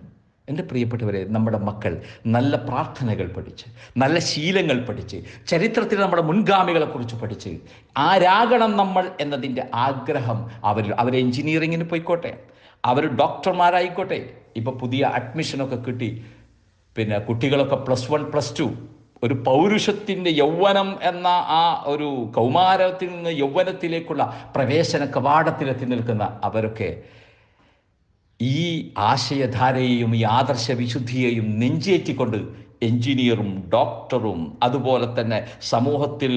എന്റെ പ്രിയപ്പെട്ടവരെ നമ്മുടെ മക്കൾ നല്ല പ്രാർത്ഥനകൾ പഠിച്ച് നല്ല ശീലങ്ങൾ പഠിച്ച് ചരിത്രത്തിൽ നമ്മുടെ മുൻഗാമികളെക്കുറിച്ച് പഠിച്ച് ആരാകണം നമ്മൾ എന്നതിന്റെ ആഗ്രഹം അവർ അവർ എഞ്ചിനീയറിങ്ങിന് പോയിക്കോട്ടെ അവർ ഡോക്ടർമാരായിക്കോട്ടെ. ഇപ്പോൾ പുതിയ അഡ്മിഷനൊക്കെ കിട്ടി. പിന്നെ കുട്ടികളൊക്കെ പ്ലസ് വൺ പ്ലസ് ടു ഒരു പൗരുഷത്തിന്റെ യൗവനം എന്ന ആ ഒരു കൗമാരത്തിൽ നിന്ന് യൗവനത്തിലേക്കുള്ള പ്രവേശന കവാടത്തിലെത്തി നിൽക്കുന്ന അവരൊക്കെ ഈ ആശയധാരയെയും ഈ ആദർശ വിശുദ്ധിയെയും നെഞ്ചേറ്റിക്കൊണ്ട് എഞ്ചിനീയറും ഡോക്ടറും അതുപോലെ തന്നെ സമൂഹത്തിൽ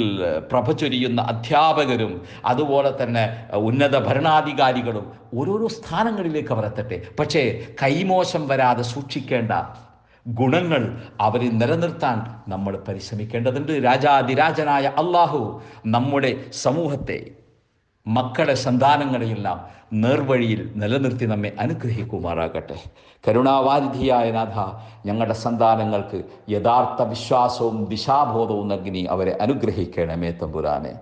പ്രഭ ചൊരിയുന്ന അധ്യാപകരും അതുപോലെ തന്നെ ഉന്നത ഭരണാധികാരികളും ഓരോരോ സ്ഥാനങ്ങളിലേക്ക് അവർ എത്തട്ടെ പക്ഷേ കൈമോശം വരാതെ സൂക്ഷിക്കേണ്ട ഗുണങ്ങൾ അവരിൽ നിലനിർത്താൻ നമ്മൾ പരിശ്രമിക്കേണ്ടതുണ്ട്. രാജാതിരാജനായ അള്ളാഹു നമ്മുടെ സമൂഹത്തെ മക്കളെ സന്താനങ്ങളെയെല്ലാം നേർവഴിയിൽ നിലനിർത്തി നമ്മെ അനുഗ്രഹിക്കുമാറാകട്ടെ. കരുണാവാരിധിയായ നാഥ ഞങ്ങളുടെ സന്താനങ്ങൾക്ക് യഥാർത്ഥ വിശ്വാസവും ദിശാബോധവും നൽകി അവരെ അനുഗ്രഹിക്കണമേ തമ്പുരാനെ.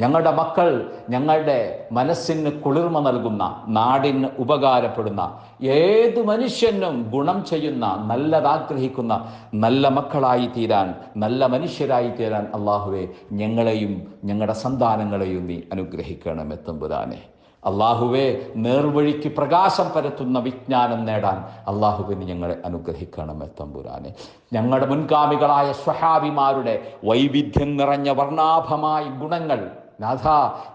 ഞങ്ങളുടെ മക്കൾ ഞങ്ങളുടെ മനസ്സിന് കുളിർമ നൽകുന്ന നാടിന് ഉപകാരപ്പെടുന്ന ഏതു മനുഷ്യനും ഗുണം ചെയ്യുന്ന നല്ലതാഗ്രഹിക്കുന്ന നല്ല മക്കളായി തീരാൻ നല്ല മനുഷ്യരായി തീരാൻ അള്ളാഹുവെ ഞങ്ങളെയും ഞങ്ങളുടെ സന്താനങ്ങളെയും നീ അനുഗ്രഹിക്കണം തമ്പുരാനെ. അള്ളാഹുവെ നേർവഴിക്ക് പ്രകാശം പരത്തുന്ന വിജ്ഞാനം നേടാൻ അള്ളാഹുവിന് ഞങ്ങളെ അനുഗ്രഹിക്കണമേ തമ്പുരാനെ. ഞങ്ങളുടെ മുൻഗാമികളായ സ്വഹാബിമാരുടെ വൈവിധ്യം നിറഞ്ഞ വർണാഭമായ ഗുണങ്ങൾ നാഥ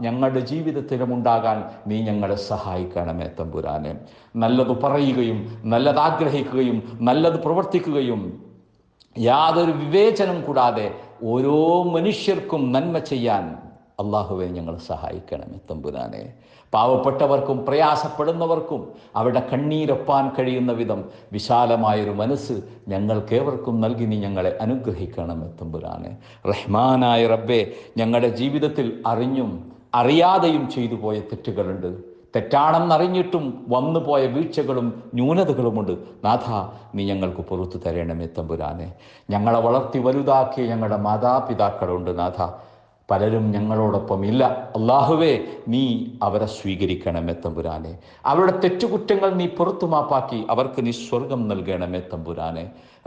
ഞങ്ങളുടെ ജീവിതത്തിലും ഉണ്ടാകാൻ നീ ഞങ്ങളെ സഹായിക്കണമേ തമ്പുരാനെ. നല്ലത് പറയുകയും നല്ലത് ആഗ്രഹിക്കുകയും നല്ലത് പ്രവർത്തിക്കുകയും യാതൊരു വിവേചനം കൂടാതെ ഓരോ മനുഷ്യർക്കും നന്മ ചെയ്യാൻ അള്ളാഹുവെ ഞങ്ങൾ സഹായിക്കണമേ തമ്പുരാനെ. പാവപ്പെട്ടവർക്കും പ്രയാസപ്പെടുന്നവർക്കും അവിടെ കണ്ണീരൊപ്പാൻ കഴിയുന്ന വിധം വിശാലമായൊരു മനസ്സ് ഞങ്ങൾക്കേവർക്കും നൽകി നീ ഞങ്ങളെ അനുഗ്രഹിക്കണം എത്തുമ്പോഴാണ് റഹ്മാനായ റബ്ബെ ഞങ്ങളുടെ ജീവിതത്തിൽ അറിഞ്ഞും അറിയാതെയും ചെയ്തു പോയ തെറ്റുകളുണ്ട്. തെറ്റാണെന്നറിഞ്ഞിട്ടും വന്നു പോയ വീഴ്ചകളും ന്യൂനതകളുമുണ്ട്. നാഥ നീ ഞങ്ങൾക്ക് പുറത്തു തരണമേ തമ്പുരാനെ. ഞങ്ങളെ വളർത്തി വലുതാക്കിയ ഞങ്ങളുടെ മാതാപിതാക്കളുണ്ട് നാഥ. പലരും ഞങ്ങളോടൊപ്പം ഇല്ല. അള്ളാഹുവേ നീ അവരെ സ്വീകരിക്കണമേ തമ്പുരാനെ. അവരുടെ തെറ്റുകുറ്റങ്ങൾ നീ പുറത്തു മാപ്പാക്കി അവർക്ക് നീ സ്വർഗം നൽകണമേ തമ്പുരാനെ.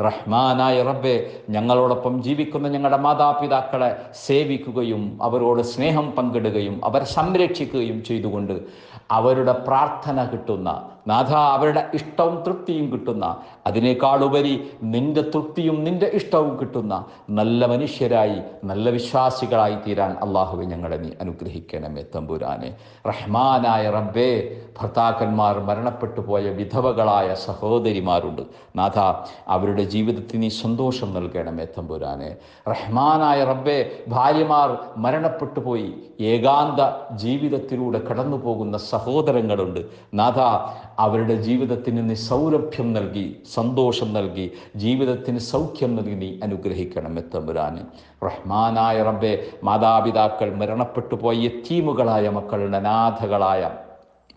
റഹ്മാനായ റബ്ബെ ഞങ്ങളോടൊപ്പം ജീവിക്കുന്ന ഞങ്ങളുടെ മാതാപിതാക്കളെ സേവിക്കുകയും അവരോട് സ്നേഹം പങ്കിടുകയും അവരെ സംരക്ഷിക്കുകയും ചെയ്തുകൊണ്ട് അവരുടെ പ്രാർത്ഥന കിട്ടുന്ന നാഥ അവരുടെ ഇഷ്ടവും തൃപ്തിയും കിട്ടുന്ന അതിനേക്കാളുപരി നിന്റെ തൃപ്തിയും നിന്റെ ഇഷ്ടവും കിട്ടുന്ന നല്ല മനുഷ്യരായി നല്ല വിശ്വാസികളായി തീരാൻ അള്ളാഹുവെ ഞങ്ങളെ നീ അനുഗ്രഹിക്കണമേ തമ്പുരാനെ. റഹ്മാനായ റബ്ബേ ഭർത്താക്കന്മാർ മരണപ്പെട്ടു പോയ വിധവകളായ സഹോദരിമാരുണ്ട്. നാഥ അവരുടെ ജീവിതത്തിൽ നീ സന്തോഷം നൽകണമേ തമ്പുരാനെ. റഹ്മാനായ റബ്ബേ ഭാര്യമാർ മരണപ്പെട്ടു പോയി. ഏകാന്ത ജീവിതത്തിലൂടെ കടന്നു പോകുന്ന സഹോദരങ്ങളുണ്ട്. നാഥ അവരുടെ ജീവിതത്തിന് നീ സൗരഭ്യം നൽകി സന്തോഷം നൽകി ജീവിതത്തിന് സൗഖ്യം നൽകി നീ അനുഗ്രഹിക്കണം തമ്പുരാനെ. റഹ്മാനായ റബ്ബെ മാതാപിതാക്കൾ മരണപ്പെട്ടു പോയ തീമുകളായ മക്കളുടെ അനാഥകളായ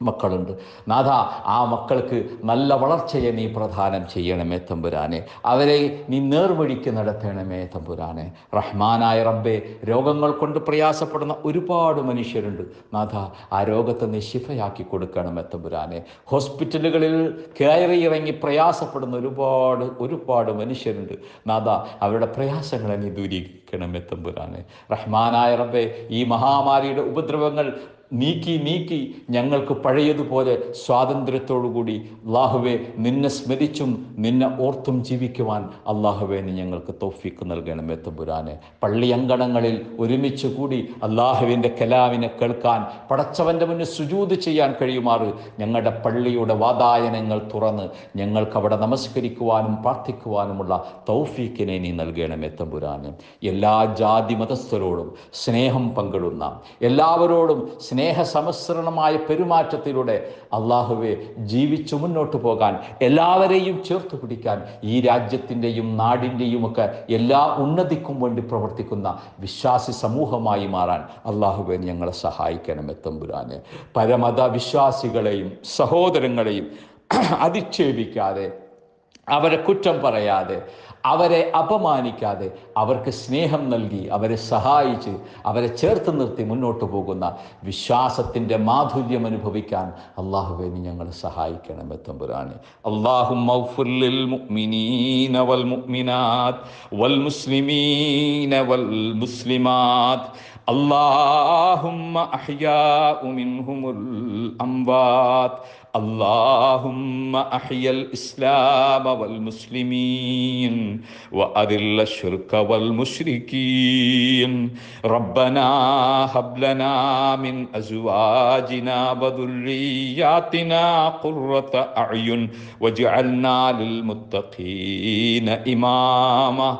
മക്കളുണ്ട്. നാഥ ആ മക്കൾക്ക് നല്ല വളർച്ചയെ നീ പ്രദാനം ചെയ്യണമേ തമ്പുരാനെ. അവരെ നീ നേർവഴിക്ക് നടത്തണമേ തമ്പുരാനെ. റഹ്മാനായ റബ്ബെ രോഗങ്ങൾ കൊണ്ട് പ്രയാസപ്പെടുന്ന ഒരുപാട് മനുഷ്യരുണ്ട്. നാഥ ആ രോഗത്തെ നീ ശിഫയാക്കി കൊടുക്കണമേ തമ്പുരാനെ. ഹോസ്പിറ്റലുകളിൽ കയറി ഇറങ്ങി പ്രയാസപ്പെടുന്ന ഒരുപാട് ഒരുപാട് മനുഷ്യരുണ്ട്. നാഥ അവരുടെ പ്രയാസങ്ങളെ നീ ദൂരീകരിക്കണമേ തമ്പുരാനെ. റഹ്മാനായ റബ്ബെ ഈ മഹാമാരിയുടെ ഉപദ്രവങ്ങൾ നീക്കി നീക്കി ഞങ്ങൾക്ക് പഴയതുപോലെ സ്വാതന്ത്ര്യത്തോടുകൂടി അള്ളാഹുവെ നിന്നെ സ്മരിച്ചും നിന്നെ ഓർത്തും ജീവിക്കുവാൻ അള്ളാഹുവെ നീ ഞങ്ങൾക്ക് തോഫിക്ക് നൽകണമേ തമ്പുരാനെ. പള്ളി അങ്കണങ്ങളിൽ ഒരുമിച്ച് കൂടി അള്ളാഹുവിന്റെ കലാവിനെ കേൾക്കാൻ പടച്ചവന്റെ മുന്നിൽ സുജൂത് ചെയ്യാൻ കഴിയുമാറ്. ഞങ്ങളുടെ പള്ളിയുടെ വാതായനങ്ങൾ തുറന്ന് ഞങ്ങൾക്ക് അവിടെ നമസ്കരിക്കുവാനും പ്രാർത്ഥിക്കുവാനുമുള്ള തൗഫീക്കിനെ നീ നൽകണമേ തമ്പുരാന്. എല്ലാ ജാതി മതസ്ഥരോടും സ്നേഹം പങ്കിടുന്ന എല്ലാവരോടും സ്നേഹസമസ്രണമായ പെരുമാറ്റത്തിലൂടെ അള്ളാഹുവെ ജീവിച്ചു മുന്നോട്ട് പോകാൻ എല്ലാവരെയും ചേർത്ത് പിടിക്കാൻ ഈ രാജ്യത്തിന്റെയും നാടിന്റെയും ഒക്കെ എല്ലാ ഉന്നതിക്കും വേണ്ടി പ്രവർത്തിക്കുന്ന വിശ്വാസി സമൂഹമായി മാറാൻ അള്ളാഹുവെ ഞങ്ങളെ സഹായിക്കണം എത്തമ്പുരാന് പരമത വിശ്വാസികളെയും സഹോദരങ്ങളെയും അധിക്ഷേപിക്കാതെ അവരെ കുറ്റം പറയാതെ അവരെ അപമാനിക്കാതെ അവർക്ക് സ്നേഹം നൽകി അവരെ സഹായിച്ച് അവരെ ചേർത്ത് നിർത്തി മുന്നോട്ട് പോകുന്ന വിശ്വാസത്തിന്റെ മാധുര്യം അനുഭവിക്കാൻ അള്ളാഹുവെ നീ ഞങ്ങൾ സഹായിക്കണം എത്തമ്പുരാണ് അള്ളാഹു اللهم أحياء منهم الأموات. اللهم أحيا الإسلام والمسلمين وأذل الشرك والمشركين. ربنا هب لنا من أزواجنا وذرياتنا قرة أعين واجعلنا للمتقين إماما.